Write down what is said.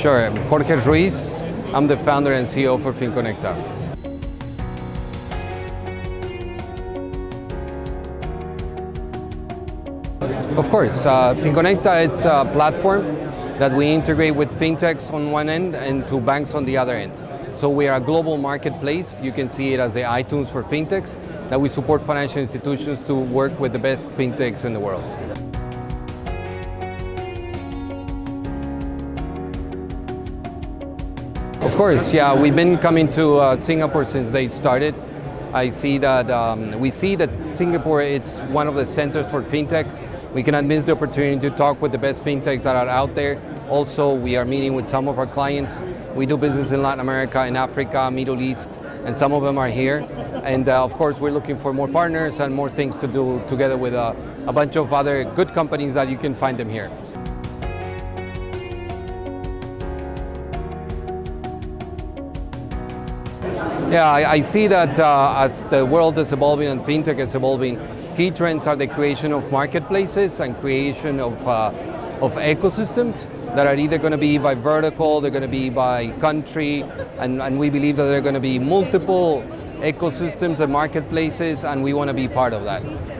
Sure, Jorge Ruiz. I'm the founder and CEO for FinConecta. Of course, uh, FinConecta it's a platform that we integrate with fintechs on one end and to banks on the other end. So we are a global marketplace. You can see it as the iTunes for fintechs that we support financial institutions to work with the best fintechs in the world. Of course, yeah, we've been coming to uh, Singapore since they started. I see that um, we see that Singapore it's one of the centers for fintech. We cannot miss the opportunity to talk with the best fintechs that are out there. Also, we are meeting with some of our clients. We do business in Latin America, in Africa, Middle East, and some of them are here. And uh, of course, we're looking for more partners and more things to do together with a, a bunch of other good companies that you can find them here. Yeah, I, I see that uh, as the world is evolving and fintech is evolving, key trends are the creation of marketplaces and creation of, uh, of ecosystems that are either going to be by vertical, they're going to be by country, and, and we believe that there are going to be multiple ecosystems and marketplaces, and we want to be part of that.